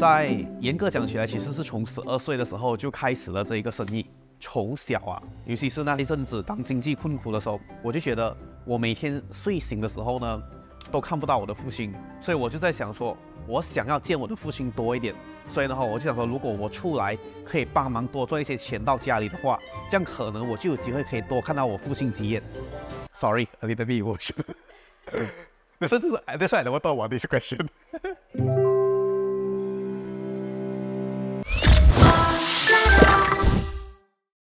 在严格讲起来，其实是从十二岁的时候就开始了这一个生意。从小啊，尤其是那一阵子，当经济困苦的时候，我就觉得我每天睡醒的时候呢，都看不到我的父亲，所以我就在想说，我想要见我的父亲多一点。所以的话，我就想说，如果我出来可以帮忙多赚一些钱到家里的话，这样可能我就有机会可以多看到我父亲几眼。Sorry, a little bit w o r s e That's why I never thought about question.